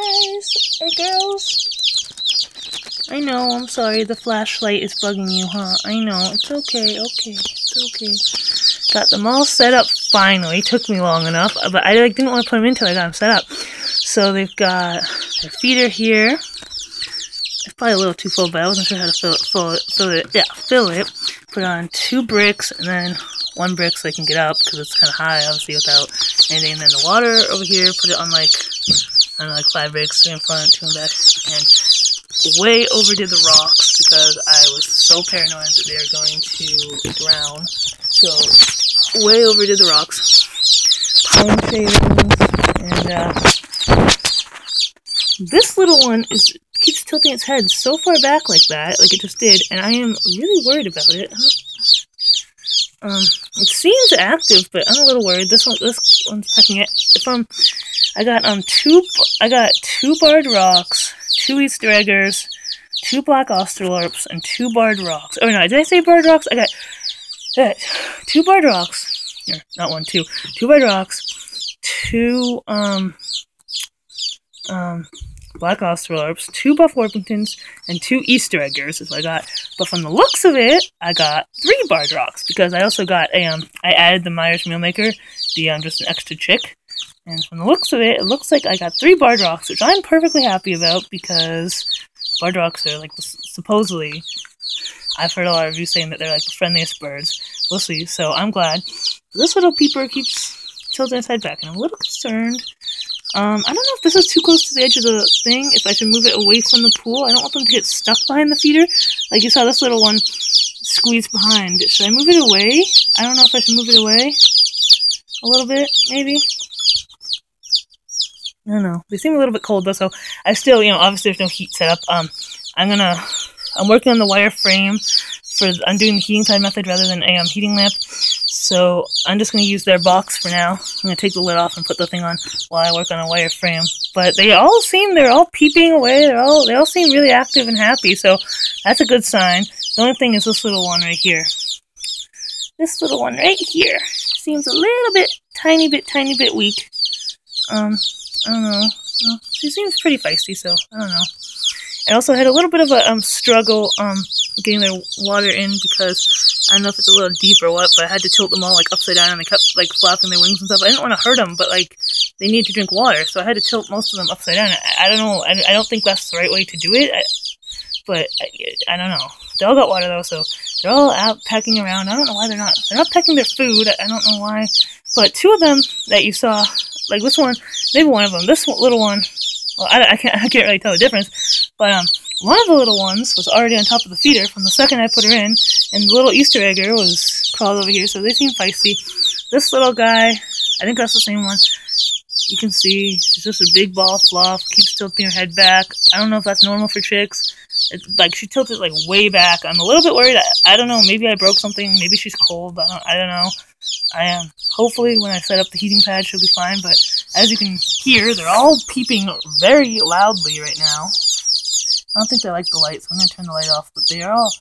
guys or girls. I know, I'm sorry, the flashlight is bugging you, huh? I know, it's okay, okay, it's okay. Got them all set up finally. Took me long enough, uh, but I like, didn't want to put them in until I got them set up. So they've got their feeder here. It's probably a little too full, but I wasn't sure how to fill it, fill it, fill it, yeah, fill it. Put on two bricks and then one brick so I can get up because it's kind of high, obviously, without anything. And then the water over here, put it on like, I don't know, like five bricks, three in front, two in back. And way overdid the rocks because I was so paranoid that they were going to drown. So, way overdid the rocks. Pine shavings, and uh, this little one is keeps tilting its head so far back like that, like it just did, and I am really worried about it. Um, it seems active, but I'm a little worried. This one, this one's pecking it. If I'm, I got um two, I got two barred rocks, two Easter eggers, two black australorps, and two barred rocks. Oh no, did I say barred rocks? I got that two barred rocks. Not one, two. Two barred rocks, two um um black australorps, two buff orpingtons, and two Easter eggers is what I got. But from the looks of it, I got three barred rocks because I also got a um I added the Myers Meal Maker, the um just an extra chick. And from the looks of it, it looks like I got three barred rocks, which I'm perfectly happy about because barred rocks are like supposedly. I've heard a lot of you saying that they're like the friendliest birds. We'll see. So I'm glad. This little peeper keeps tilting its head back, and I'm a little concerned. Um, I don't know if this is too close to the edge of the thing. If I should move it away from the pool, I don't want them to get stuck behind the feeder. Like you saw this little one squeeze behind. Should I move it away? I don't know if I should move it away a little bit, maybe. I don't know. They seem a little bit cold though, so I still, you know, obviously there's no heat set up. Um, I'm gonna, I'm working on the wire frame for, I'm doing the heating pad method rather than a um, heating lamp. So I'm just gonna use their box for now. I'm gonna take the lid off and put the thing on while I work on a wire frame. But they all seem, they're all peeping away. They're all, they all seem really active and happy. So that's a good sign. The only thing is this little one right here. This little one right here seems a little bit, tiny bit, tiny bit weak. Um, I don't know. Well, she seems pretty feisty, so I don't know. I also had a little bit of a um, struggle um, getting their water in because I don't know if it's a little deep or what, but I had to tilt them all like upside down and they kept like flapping their wings and stuff. I didn't want to hurt them, but like they need to drink water, so I had to tilt most of them upside down. I, I don't know. I, I, don't think that's the right way to do it, I, but I, don't know. They all got water though, so they're all out pecking around. I don't know why they're not. They're not pecking their food. I, I don't know why, but two of them that you saw like this one, maybe one of them. This little one, well, I, I, can't, I can't really tell the difference. But um, one of the little ones was already on top of the feeder from the second I put her in, and the little Easter egger was crawled over here, so they seem feisty. This little guy, I think that's the same one. You can see she's just a big ball of fluff, keeps tilting her head back. I don't know if that's normal for chicks. It's like she tilted like way back. I'm a little bit worried. I, I don't know. Maybe I broke something. Maybe she's cold. I don't. I don't know. I am. Hopefully, when I set up the heating pad, she'll be fine. But as you can hear, they're all peeping very loudly right now. I don't think they like the light, so I'm gonna turn the light off. But they are all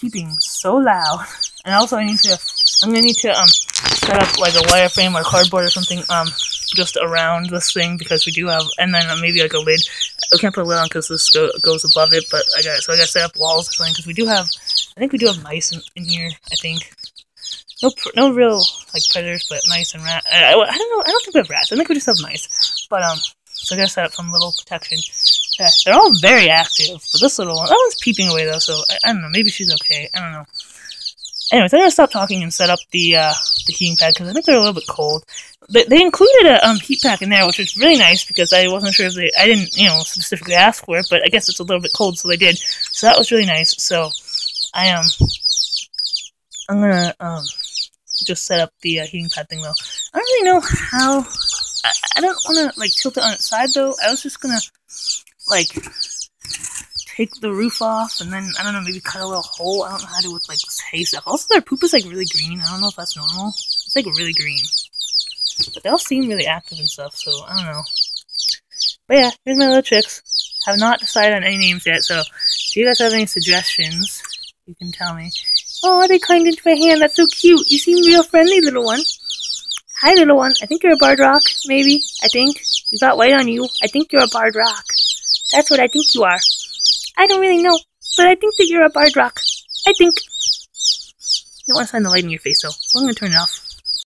peeping so loud. And also, I need to. I'm gonna need to um set up like a wireframe or cardboard or something um just around this thing because we do have, and then maybe like a lid. I can't put a lid on because this go, goes above it, but I got so I got to set up walls or something because we do have. I think we do have mice in, in here. I think no, no real like predators, but mice and rats. I, I, don't know. I don't think we have rats. I think we just have mice. But um, so I gotta set up some little protection. Yeah, they're all very active, but this little one, that one's peeping away though. So I, I don't know. Maybe she's okay. I don't know. Anyways, I'm gonna stop talking and set up the uh, the heating pad because I think they're a little bit cold. They, they included a um, heat pack in there, which was really nice because I wasn't sure if they I didn't you know specifically ask for it, but I guess it's a little bit cold, so they did. So that was really nice. So I am um, I'm gonna um just set up the uh, heating pad thing though. I don't really know how. I, I don't want to like tilt it on its side though. I was just gonna like take the roof off and then I don't know maybe cut a little hole. I don't know how to do with like hay stuff. Also, their poop is like really green. I don't know if that's normal. It's like really green, but they all seem really active and stuff. So I don't know. But yeah, here's my little tricks. Have not decided on any names yet. So if you guys have any suggestions, you can tell me. Oh, they climbed into my hand. That's so cute. You seem real friendly, little one. Hi, little one. I think you're a barred rock, maybe. I think. You got white on you. I think you're a barred rock. That's what I think you are. I don't really know, but I think that you're a barred rock. I think. You don't want to shine the light in your face, though, so I'm going to turn it off.